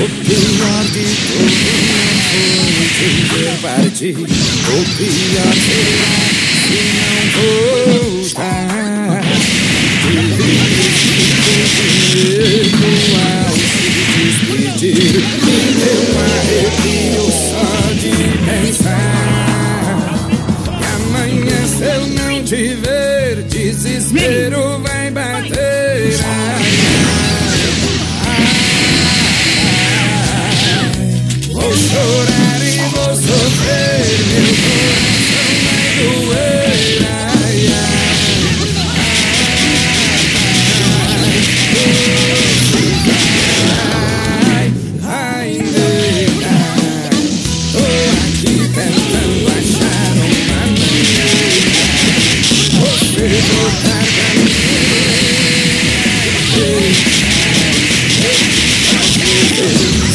O pior de tudo foi te ver partir. O pior será que não voltar. Ao se despedir, me deu arrepio só de pensar. Que amanhã se eu não te ver, desespero vai. Yeah.